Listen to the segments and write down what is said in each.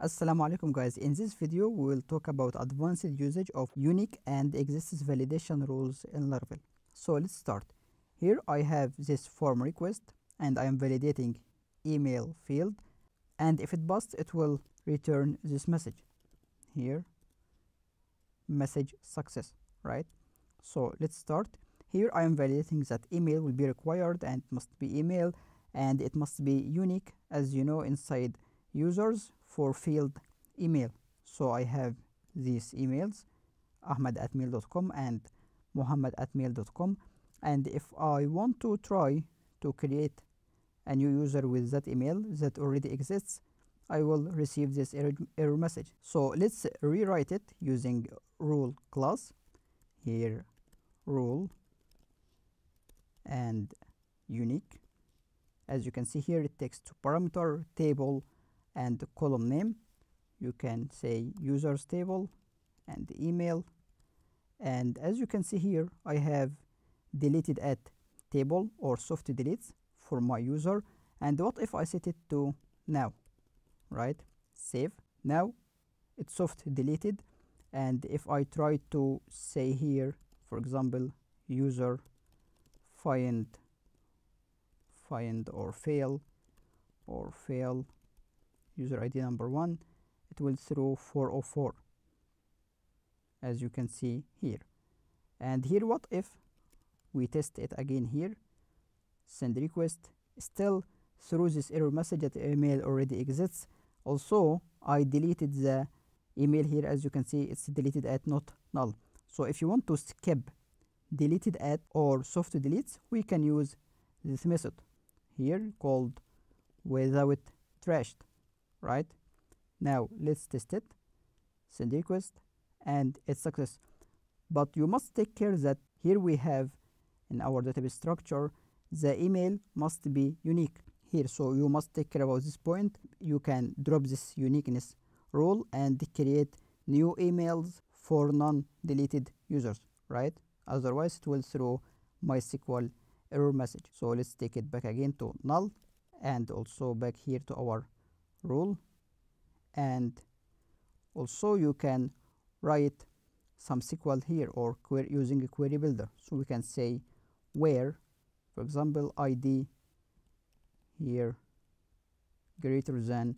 Assalamu alaikum guys. In this video we will talk about advanced usage of unique and exists validation rules in Laravel. So let's start. Here I have this form request and I am validating email field. And if it busts it will return this message. Here message success right? So let's start. Here I am validating that email will be required and must be email and it must be unique as you know inside users for field email. So I have these emails ahmad at mail.com and muhammad at mail.com and if I want to try to create a new user with that email that already exists I will receive this error, error message. So let's rewrite it using rule class. Here rule and unique. As you can see here it takes two parameter table and the column name. You can say users table and email. And as you can see here I have deleted at table or soft deletes for my user. And what if I set it to now right? Save. Now it's soft deleted. And if I try to say here for example user find find or fail or fail user ID number one it will throw 404 as you can see here. And here what if we test it again here? Send request still through this error message that email already exists. Also I deleted the email here. As you can see it's deleted at not null. So if you want to skip deleted at or soft deletes we can use this method here called without trashed right? Now let's test it. Send request and it's success. But you must take care that here we have in our database structure the email must be unique here. So you must take care about this point. You can drop this uniqueness rule and create new emails for non-deleted users right? Otherwise it will throw mysql error message. So let's take it back again to null and also back here to our rule. And also you can write some SQL here or query using a query builder. So we can say where for example id here greater than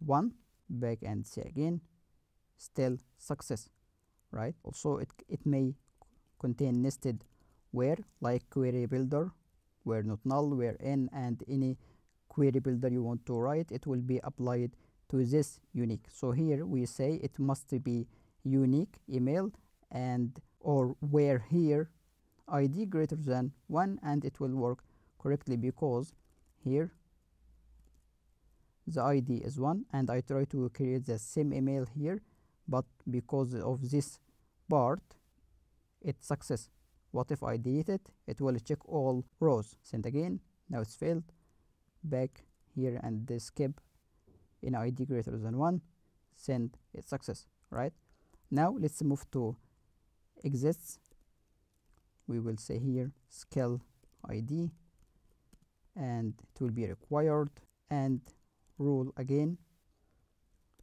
1 back and say again still success right? Also it, it may contain nested where like query builder where not null where n and any query builder you want to write it will be applied to this unique. So here we say it must be unique email and or where here id greater than 1 and it will work correctly because here the id is 1 and I try to create the same email here but because of this part it's success. What if I delete it? It will check all rows. Send again. Now it's failed back here and this skip in id greater than 1 send it's success right? Now let's move to exists we will say here skill id and it will be required. And rule again.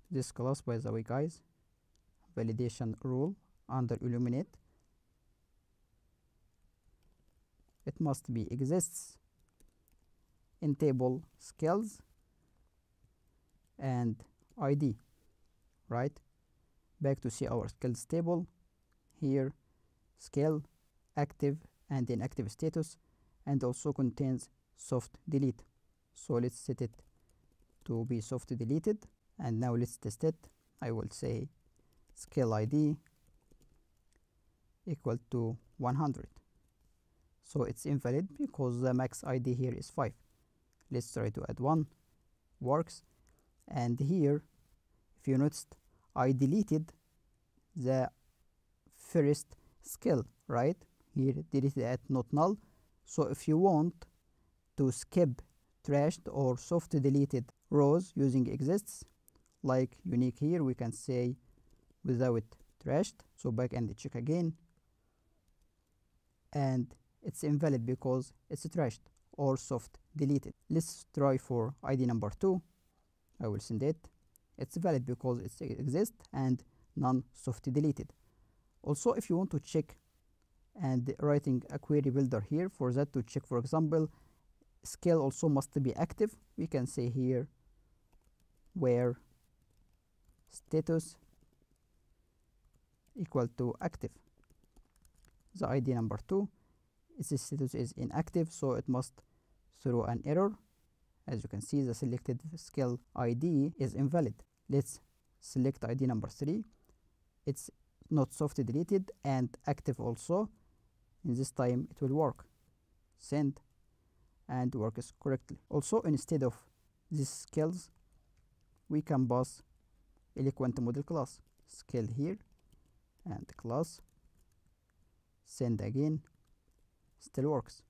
This class by the way guys validation rule under illuminate. It must be exists in table skills and id right? Back to see our skills table. Here skill active and inactive status and also contains soft delete. So let's set it to be soft deleted. And now let's test it. I will say skill ID equal to 100 so it's invalid because the max ID here is 5 let's try to add one. Works. And here if you noticed I deleted the first skill right? Here deleted at not null. So if you want to skip trashed or soft deleted rows using exists like unique here we can say without trashed. So back and check again. And it's invalid because it's trashed or soft deleted let's try for id number 2 I will send it. It's valid because it exists and none soft deleted. Also if you want to check and writing a query builder here for that to check for example skill also must be active. We can say here where status equal to active. The id number 2 its status is inactive so it must throw an error as you can see the selected skill id is invalid. Let's select id number 3 it's not soft deleted and active also. In this time it will work. Send. And works correctly. Also instead of these skills we can pass eloquent model class. Skill here and class. Send again still works.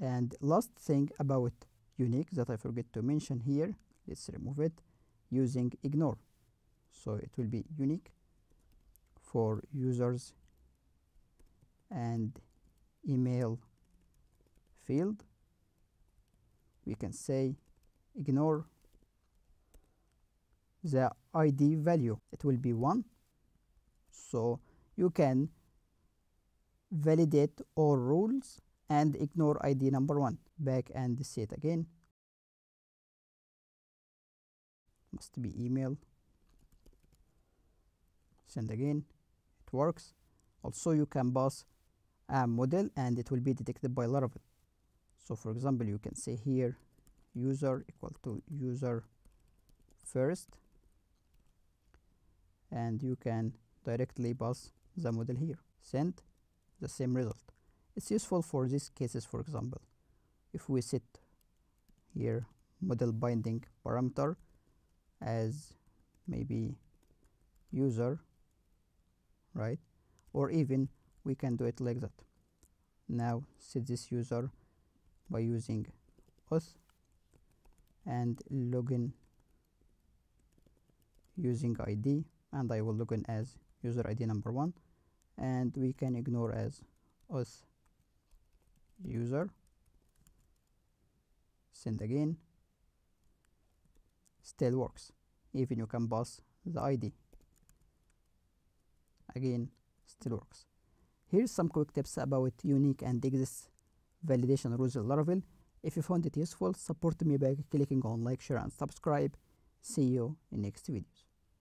And last thing about unique that I forget to mention here let's remove it using ignore. So it will be unique for users and email field. We can say ignore the id value. It will be 1 so you can validate all rules and ignore id number 1 back and set again. Must be email. Send again. It works. Also you can pass a model and it will be detected by Laravel so for example you can say here user equal to user first. And you can directly pass the model here. Send the same result. It's useful for these cases for example. If we set here model binding parameter as maybe user right? Or even we can do it like that. Now set this user by using auth and login using id and I will login as user id number one and we can ignore as auth user. Send again. Still works even you can pass the id again still works. Here's some quick tips about unique and exists validation rules in laravel. If you found it useful support me by clicking on like share and subscribe. See you in next videos